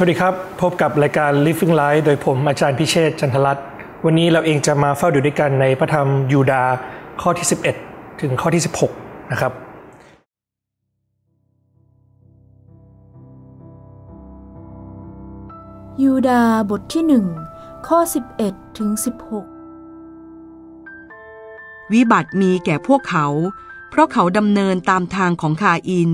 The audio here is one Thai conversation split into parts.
สวัสดีครับ พบกับรายการ Living Life โดยผมอาจารย์พิเชษจันทรัตน์วันนี้เราเองจะมาเฝ้าดูด้วยกันในพระธรรมยูดาข้อที่ 11 ถึงข้อที่ 16 นะครับ ยูดาบทที่หนึ่งข้อ 11 ถึง 16 วิบัติมีแก่พวกเขา เพราะเขาดำเนินตามทางของคาอิน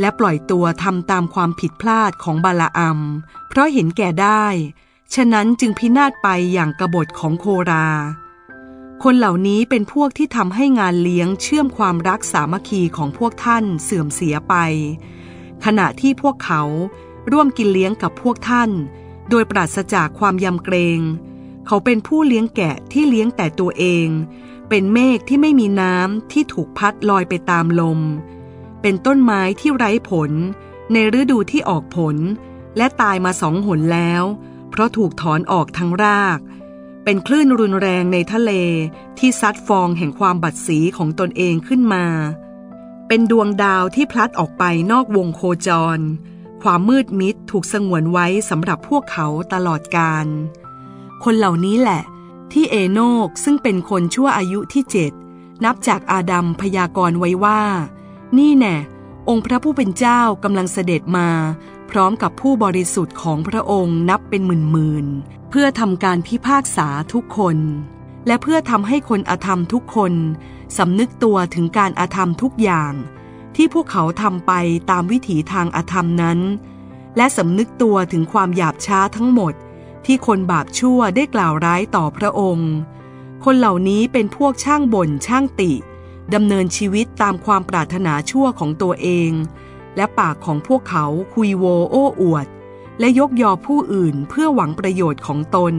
และปล่อยตัวทำตามความผิดพลาดของบาลาอัม เพราะเห็นแก่ได้ ฉะนั้นจึงพินาศไปอย่างกบฏของโครา คนเหล่านี้เป็นพวกที่ทำให้งานเลี้ยงเชื่อมความรักสามัคคีของพวกท่านเสื่อมเสียไป ขณะที่พวกเขาร่วมกินเลี้ยงกับพวกท่าน โดยปราศจากความยำเกรง เขาเป็นผู้เลี้ยงแกะที่เลี้ยงแต่ตัวเอง เป็นเมฆที่ไม่มีน้ำที่ถูกพัดลอยไปตามลม เป็นต้นไม้ที่ไร้ผล ในฤดูที่ออกผล และตายมาสองหนแล้ว เพราะถูกถอนออกทั้งราก เป็นคลื่นรุนแรงในทะเลที่ซัดฟองแห่งความบัดสีของตนเองขึ้นมา เป็นดวงดาวที่พลัดออกไปนอกวงโคจร ความมืดมิดถูกสงวนไว้สำหรับพวกเขาตลอดกาลคนเหล่านี้แหละ ที่เอโนกซึ่งเป็นคนชั่วอายุที่เจ็ดนับจากอาดัมพยากรณ์ไว้ว่า นี่แน่องค์พระผู้เป็นเจ้ากำลังเสด็จมา พร้อมกับผู้บริสุทธิ์ของพระองค์นับเป็นหมื่นๆเพื่อทำการพิพากษาทุกคน และเพื่อทำให้คนอธรรมทุกคนสำนึกตัวถึงการอาธรรมทุกอย่าง ที่พวกเขาทำไปตามวิถีทางอธรรมนั้น และสำนึกตัวถึงความหยาบช้าทั้งหมด ที่คนบาปชั่วได้กล่าวร้ายต่อพระองค์ คนเหล่านี้เป็นพวกช่างบ่นช่างติ ดำเนินชีวิตตามความปรารถนาชั่วของตัวเอง และปากของพวกเขาคุยโวโอ้อวด และยกยอผู้อื่นเพื่อหวังประโยชน์ของตน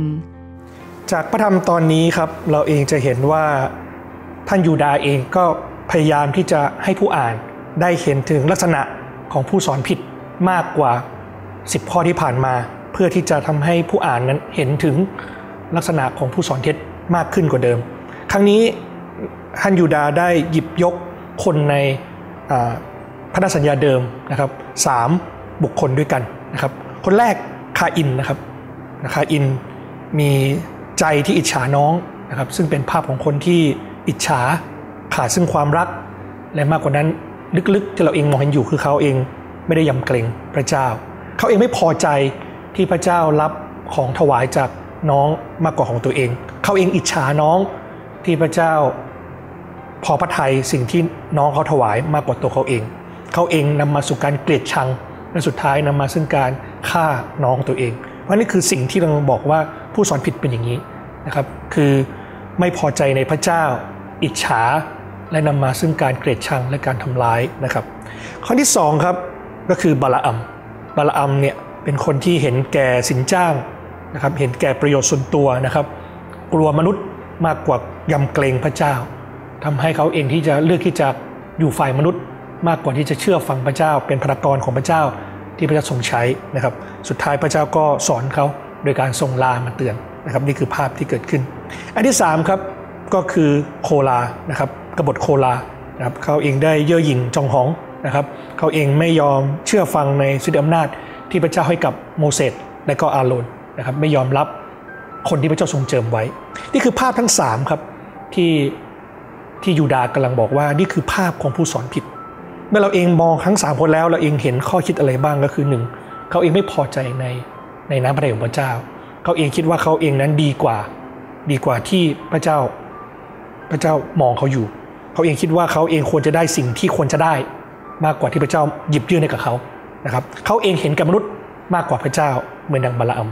จากพระธรรมตอนนี้ครับเราเองจะเห็นว่าท่านยูดาเองก็พยายามที่จะให้ผู้อ่านได้เห็นถึงลักษณะของผู้สอนผิดมากกว่า 10 ข้อที่ผ่านมา เพื่อที่จะทำให้ผู้อ่านนั้นเห็นถึงลักษณะของผู้สอนเท็จมากขึ้นกว่าเดิม ครั้งนี้ ฮันยูดาได้หยิบยกคนในพระสัญญาเดิมนะครับสามบุคคลด้วยกันนะครับ คนแรกคาอินนะครับคาอินมีใจที่อิจฉาน้องนะครับ ซึ่งเป็นภาพของคนที่อิจฉาขาดซึ่งความรัก และมากกว่านั้นลึกๆ ที่เราเองมองเห็นอยู่คือเขาเองไม่ได้ยำเกรงพระเจ้า เขาเองไม่พอใจที่พระเจ้ารับของถวายจากน้องมากกว่าของตัวเอง เขาเองอิจฉาน้องที่พระเจ้า พอพระทัยสิ่งที่น้องเขาถวายมากกว่าตัวเขาเอง เขาเองนำมาสู่การเกลียดชังและสุดท้ายนำมาซึ่งการฆ่าน้องตัวเองเพราะนี่คือสิ่งที่เราบอกว่าผู้สอนผิดเป็นอย่างนี้นะครับ คือไม่พอใจในพระเจ้า อิจฉา และนำมาซึ่งการเกลียดชังและการทำร้ายนะครับ ข้อที่2ครับก็คือบาลาอัมบาลาอัมเนี่ยเป็นคนที่เห็นแก่สินจ้างนะครับ เห็นแก่ประโยชน์ส่วนตัวนะครับ กลัวมนุษย์มากกว่ายำเกรงพระเจ้า ทำให้เขาเองที่จะเลือกที่จะอยู่ฝ่ายมนุษย์ มากกว่าที่จะเชื่อฟังพระเจ้า เป็นพระกรของพระเจ้าที่พระเจ้าทรงใช้นะครับ สุดท้ายพระเจ้าก็สอนเขาโดยการส่งลามาเตือนนะครับ นี่คือภาพที่เกิดขึ้น อันที่3ครับก็คือโคลานะครับกบฏโคลานะครับเขาเองได้เย่อหยิ่งจองหองนะครับเขาเองไม่ยอมเชื่อฟังในสิทธิอำนาจที่พระเจ้าให้กับโมเสสและก็อาโรนนะครับไม่ยอมรับคนที่พระเจ้าทรงเจิมไว้ นี่คือภาพทั้ง3ครับที่ ที่ยูดากำลังบอกว่านี่คือภาพของผู้สอนผิด เมื่อเราเองมองทั้งสามคนแล้ว เราเองเห็นข้อคิดอะไรบ้างก็คือหนึ่งเขาเองไม่พอใจในในน้ำพระทัยของพระเจ้า เขาเองคิดว่าเขาเองนั้นดีกว่า ดีกว่าที่พระเจ้า พระเจ้ามองเขาอยู่ เขาเองคิดว่าเขาเองควรจะได้สิ่งที่ควรจะได้ มากกว่าที่พระเจ้าหยิบยื่นให้กับเขานะครับ เขาเองเห็นกับมนุษย์มากกว่าพระเจ้าเหมือนดังบาลาม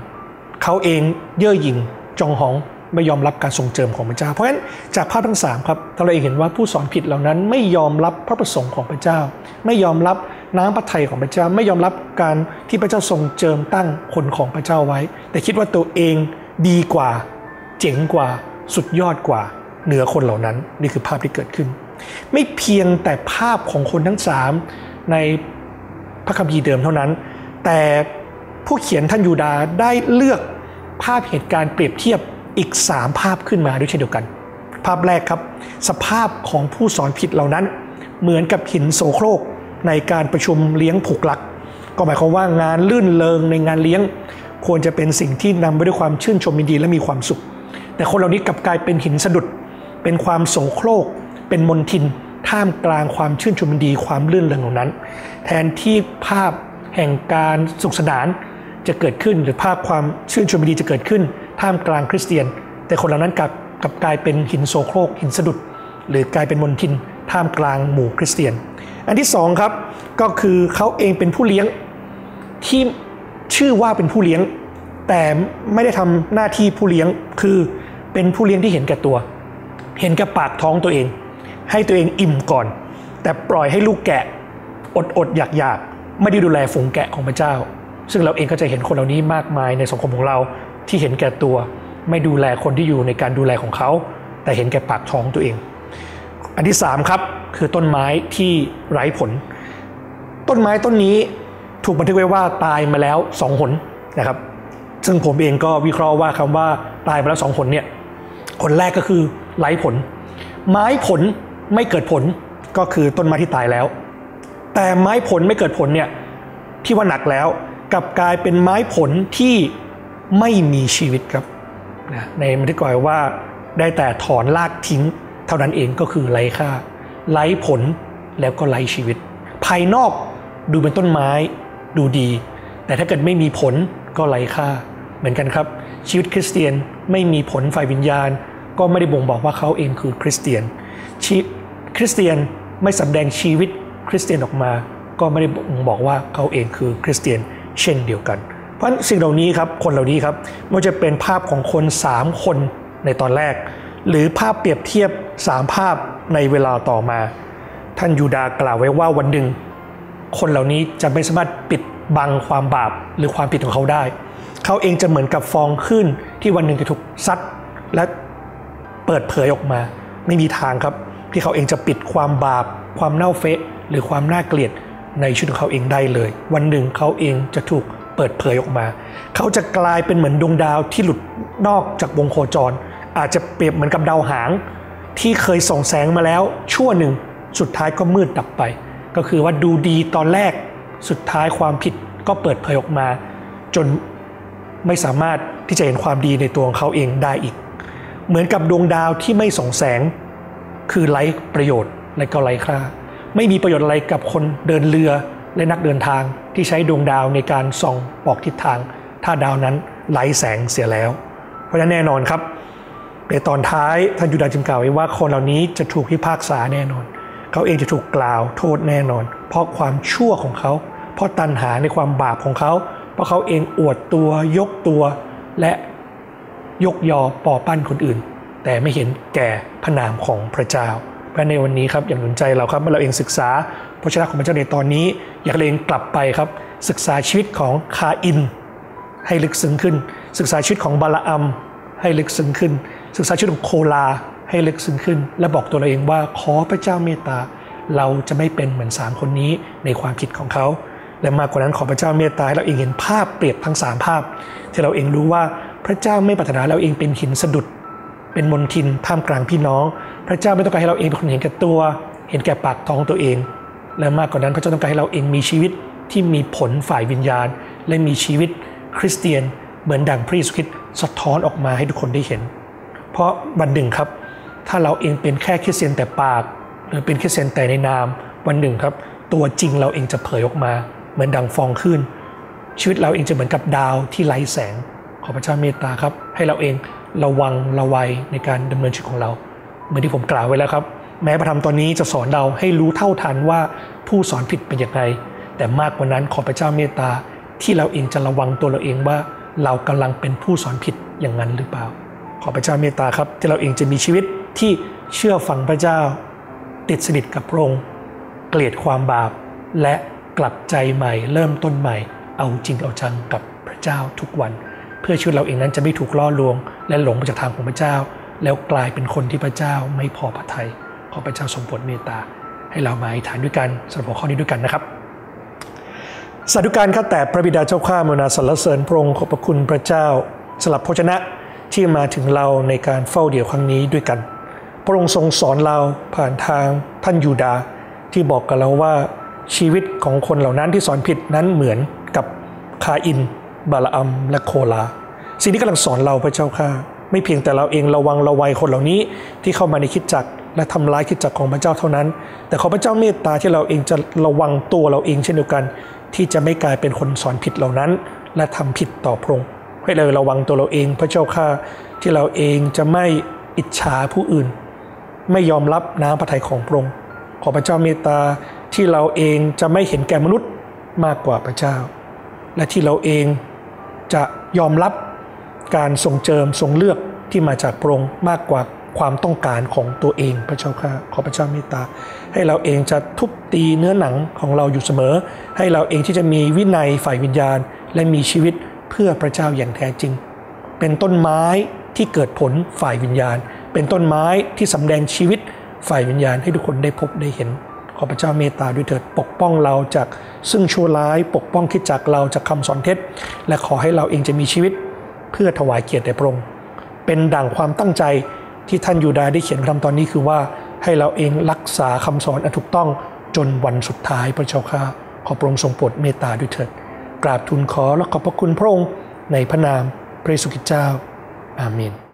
เขาเองเย่อหยิ่งจองหอง ไม่ยอมรับการทรงเจิมของพระเจ้า เพราะฉะนั้นจากภาพทั้ง3ครับเราเองเห็นว่าผู้สอนผิดเหล่านั้นไม่ยอมรับพระประสงค์ของพระเจ้า ไม่ยอมรับน้ำพระทัยของพระเจ้า ไม่ยอมรับการที่พระเจ้าทรงเจิมตั้งคนของพระเจ้าไว้ แต่คิดว่าตัวเองดีกว่า เจ๋งกว่า สุดยอดกว่า เหนือคนเหล่านั้นนี่คือภาพที่เกิดขึ้น ไม่เพียงแต่ภาพของคนทั้งสามในพระคัมภีร์เดิมเท่านั้น แต่ผู้เขียนท่านยูดาได้เลือกภาพเหตุการณ์เปรียบเทียบ อีกสามภาพขึ้นมาด้วยเช่นเดียวกัน ภาพแรกครับ สภาพของผู้สอนผิดเหล่านั้น เหมือนกับหินโสโครกในการประชุมเลี้ยงผูกหลัก ก็หมายความว่างานลื่นเลงในงานเลี้ยง ควรจะเป็นสิ่งที่นำไปด้วยความชื่นชมยินดีและมีความสุข แต่คนเหล่านี้กลับกลายเป็นหินสะดุด เป็นความโสโครก เป็นมนทิน ท่ามกลางความชื่นชมยินดีความลื่นเลงเหล่านั้น แทนที่ภาพแห่งการสุขสนานจะเกิดขึ้นหรือภาพความชื่นชมยินดีจะเกิดขึ้น ท่ามกลางคริสเตียน แต่คนเหล่านั้นกลับกลับกลายเป็นหินโสโครกหินสะดุด หรือกลายเป็นมนทินท่ามกลางหมู่คริสเตียน อันที่สองครับก็คือเขาเองเป็นผู้เลี้ยงที่ชื่อว่าเป็นผู้เลี้ยง แต่ไม่ได้ทำหน้าที่ผู้เลี้ยงคือเป็นผู้เลี้ยงที่เห็นแก่ตัว เห็นแก่ปากท้องตัวเอง ให้ตัวเองอิ่มก่อน แต่ปล่อยให้ลูกแกะอดอดอยากอยากไม่ได้ดูแลฝูงแกะของพระเจ้า ซึ่งเราเองก็จะเห็นคนเหล่านี้มากมายในสังคมของเรา ที่เห็นแก่ตัว ไม่ดูแลคนที่อยู่ในการดูแลของเขา แต่เห็นแก่ปากท้องตัวเอง อันที่3ครับคือต้นไม้ที่ไร้ผล ต้นไม้ต้นนี้ถูกบันทึกไว้ว่าตายมาแล้วสองหนนะครับ ซึ่งผมเองก็วิเคราะห์ว่าคำว่าตายมาแล้วสองหนเนี่ยคนแรกก็คือไร้ผล ไม้ผลไม่เกิดผลก็คือต้นไม้ที่ตายแล้ว แต่ไม้ผลไม่เกิดผลเนี่ยที่ว่าหนักแล้วกลับกลายเป็นไม้ผลที่ ไม่มีชีวิตครับนะในบันทึกไว้ว่าได้แต่ถอนรากทิ้ง เท่านั้นเองก็คือไร้ค่า ไร้ผลแล้วก็ไร้ชีวิต ภายนอกดูเป็นต้นไม้ดูดี แต่ถ้าเกิดไม่มีผลก็ไร้ค่า เหมือนกันครับ ชีวิตคริสเตียนไม่มีผลฝ่ายวิญญาณ ก็ไม่ได้บ่งบอกว่าเขาเองคือคริสเตียนชีคริสเตียนไม่สำแดงชีวิตคริสเตียนออกมา ก็ไม่ได้บ่งบอกว่าเขาเองคือคริสเตียนเช่นเดียวกัน เพราะสิ่งเหล่านี้ครับคนเหล่านี้ครับไม่ว่าจะเป็นภาพของคน 3 คนในตอนแรก หรือภาพเปรียบเทียบ 3 ภาพในเวลาต่อมา ท่านยูดากล่าวไว้ว่าวันหนึ่ง คนเหล่านี้จะไม่สามารถปิดบังความบาปหรือความผิดของเขาได้ เขาเองจะเหมือนกับฟองขึ้นที่วันหนึ่งจะถูกซัดและเปิดเผยออกมา ไม่มีทางครับ ที่เขาเองจะปิดความบาป ความเน่าเฟะ หรือความน่าเกลียดในชีวิตของเขาเองได้เลย วันหนึ่งเขาเองจะถูก เปิดเผยออกมา เขาจะกลายเป็นเหมือนดวงดาวที่หลุดนอกจากวงโคจร อาจจะเปรียบเหมือนกับดาวหาง ที่เคยส่องแสงมาแล้วชั่วหนึ่งสุดท้ายก็มืดดับไป ก็คือว่าดูดีตอนแรกสุดท้ายความผิดก็เปิดเผยออกมา จนไม่สามารถที่จะเห็นความดีในตัวของเขาเองได้อีก เหมือนกับดวงดาวที่ไม่ส่องแสง คือไร้ประโยชน์และก็ไร้ค่า ไม่มีประโยชน์อะไรกับคนเดินเรือและนักเดินทาง ที่ใช้ดวงดาวในการส่องบอกทิศทาง ถ้าดาวนั้นไร้แสงเสียแล้ว เพราะฉะนั้นแน่นอนครับ ในตอนท้ายท่านยูดาจึงกล่าวไว้ว่าคนเหล่านี้จะถูกพิพากษาแน่นอน เขาเองจะถูกกล่าวโทษแน่นอน เพราะความชั่วของเขา เพราะตัณหาในความบาปของเขา เพราะเขาเองอวดตัวยกตัวและยกยอปอปั้นคนอื่น แต่ไม่เห็นแก่พระนามของพระเจ้าเพราะในวันนี้ครับอย่างหนุนใจเราครับเมื่อเราเองศึกษา พระชนะของพระเจ้าในตอนนี้ อยากเองกลับไปครับ ศึกษาชีวิตของคาอิน ให้ลึกซึ้งขึ้น ศึกษาชีวิตของบาลอัมให้ลึกซึ้งขึ้น ศึกษาชีวิตของโคลาให้ลึกซึ้งขึ้น และบอกตัวเราเองว่าขอพระเจ้าเมตตา เราจะไม่เป็นเหมือนสามคนนี้ในความคิดของเขาและมากกว่านั้นขอพระเจ้าเมตตาให้เราเองเห็นภาพเปรียบทั้งสามภาพ ที่เราเองรู้ว่าพระเจ้าไม่ปรารถนาเราเองเป็นหินสะดุด เป็นมนทินท่ามกลางพี่น้อง พระเจ้าไม่ต้องการให้เราเองเป็นคนเห็นแก่ตัว เห็นแก่ปากท้องตัวเอง และมากกว่านั้นพระเจ้าต้องการให้เราเองมีชีวิตที่มีผลฝ่ายวิญญาณ และมีชีวิตคริสเตียน เหมือนดังพระเยซูคริสต์สะท้อนออกมาให้ทุกคนได้เห็น เพราะวันหนึ่งครับ ถ้าเราเองเป็นแค่คริสเตียนแต่ปาก หรือเป็นคริสเตียนแต่ในนาม วันหนึ่งครับ ตัวจริงเราเองจะเผยออกมา เหมือนดังฟองขึ้น ชีวิตเราเองจะเหมือนกับดาวที่ไร้แสงขอพระเจ้าเมตตาครับ ให้เราเองระวังระวัยในการดำเนินชีวิตของเรา เหมือนที่ผมกล่าวไว้แล้วครับ แม้พระธรรมตอนนี้จะสอนเราให้รู้เท่าทันว่าผู้สอนผิดเป็นอย่างไร แต่มากกว่านั้นขอพระเจ้าเมตตาที่เราเองจะระวังตัวเราเองว่าเรากำลังเป็นผู้สอนผิดอย่างนั้นหรือเปล่า ขอพระเจ้าเมตตาครับที่เราเองจะมีชีวิตที่เชื่อฟังพระเจ้า ติดสนิทกับพระองค์เกลียดความบาป และกลับใจใหม่เริ่มต้นใหม่ เอาจริงเอาจังกับพระเจ้าทุกวัน เพื่อชีวิตเราเองนั้นจะไม่ถูกล่อลวง และหลงไปจากทางของพระเจ้า แล้วกลายเป็นคนที่พระเจ้าไม่พอพระทยัย ขอพระเจ้าทรงโปรดเมตตา ให้เรามาอธิษฐานด้วยกันสำหรับหัวข้อนี้ด้วยกันนะครับสาธุการข้าแต่พระบิดาเจ้าข้ามนาสรรเสริญพระองค์ขอบพระคุณพระเจ้าสำหรับพระชนะที่มาถึงเราในการเฝ้าเดี่ยวครั้งนี้ด้วยกัน พระองค์ทรงสอนเราผ่านทางท่านยูดาที่บอกกับเราว่าชีวิตของคนเหล่านั้นที่สอนผิดนั้นเหมือนกับคาอิน บาลาอัม และโคลา สิ่งที่กำลังสอนเราพระเจ้าค่ะไม่เพียงแต่เราเองระวังระวัยคนเหล่านี้ที่เข้ามาในคิดจักร และทำร้ายคิดจักรของพระเจ้าเท่านั้น แต่ขอพระเจ้าเมตตาที่เราเองจะระวังตัวเราเองเช่นเดียวกัน ที่จะไม่กลายเป็นคนสอนผิดเหล่านั้น และทำผิดต่อพระองค์ให้เราระวังตัวเราเองพระเจ้าข้าที่เราเองจะไม่อิจฉาผู้อื่น ไม่ยอมรับน้ำพระทัยของพระองค์ขอพระเจ้าเมตตาที่เราเองจะไม่เห็นแก่มนุษย์มากกว่าพระเจ้า และที่เราเองจะยอมรับการทรงเจิมทรงเลือกที่มาจากพระองค์มากกว่า ความต้องการของตัวเองพระเจ้าข้าขอพระเจ้าเมตตา ให้เราเองจะทุบตีเนื้อหนังของเราอยู่เสมอ ให้เราเองที่จะมีวินัยฝ่ายวิญญาณ และมีชีวิตเพื่อพระเจ้าอย่างแท้จริง เป็นต้นไม้ที่เกิดผลฝ่ายวิญญาณ เป็นต้นไม้ที่สำแดงชีวิตฝ่ายวิญญาณให้ทุกคนได้พบได้เห็น ขอพระเจ้าเมตตาด้วยเถิดปกป้องเราจากซึ่งชั่วร้ายปกป้องคิดจากเราจากคำสอนเท็จ และขอให้เราเองจะมีชีวิตเพื่อถวายเกียรติแด่พระองค์เป็นดั่งความตั้งใจ ที่ท่านยูดาได้เขียนคำตอนนี้คือว่าให้เราเองรักษาคำสอนอันถูกต้องจนวันสุดท้ายพระเจ้าข้าขอพระองค์ทรงโปรดเมตตาด้วยเถิดกราบทูลขอและขอบพระคุณพระองค์ในพระนามพระเยซูคริสต์เจ้า อาเมน